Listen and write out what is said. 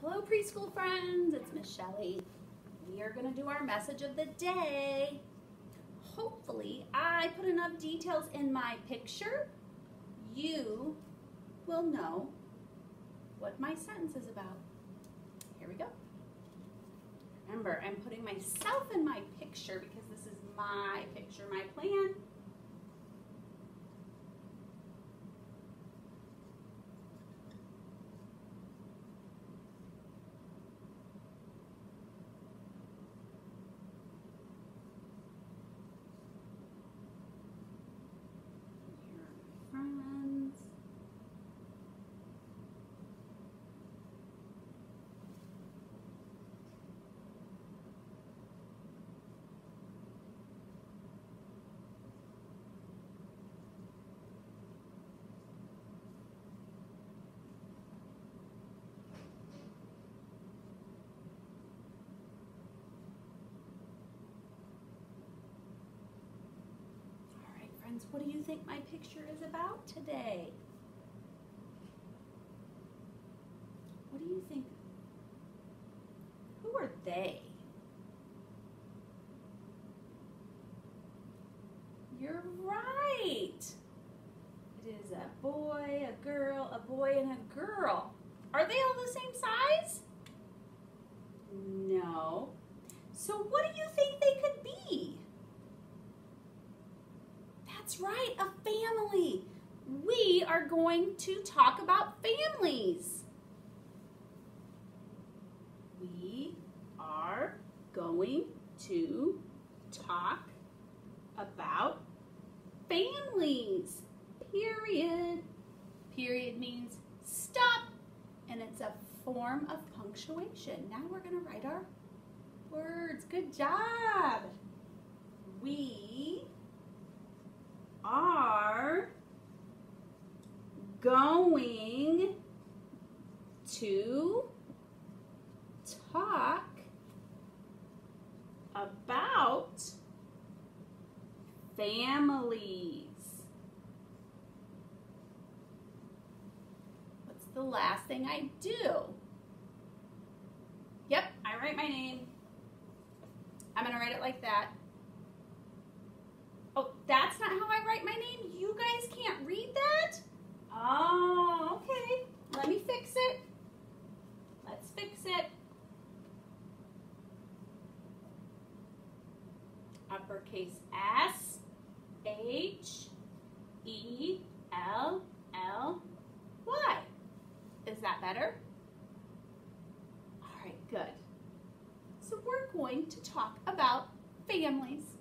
Hello preschool friends, it's Miss Shelly. We are going to do our message of the day. Hopefully I put enough details in my picture, you will know what my sentence is about. Here we go. Remember, I'm putting myself in my picture because this is my picture, my plan. Friends, what do you think my picture is about today? What do you think? Who are they? You're right. It is a boy, a girl, a boy, and a girl. Are they all the same size? No. So what do you think Right, a family. We are going to talk about families. We are going to talk about families. Period. Period means stop, and it's a form of punctuation. Now we're going to write our words. Good job. We are going to talk about families. What's the last thing I do? Yep, I write my name. I'm going to write it like that. Oh, that's not how I write my name? You guys can't read that? Oh, okay. Let me fix it. Let's fix it. Uppercase S, H, E, L, L, Y. Is that better? All right, good. So we're going to talk about families.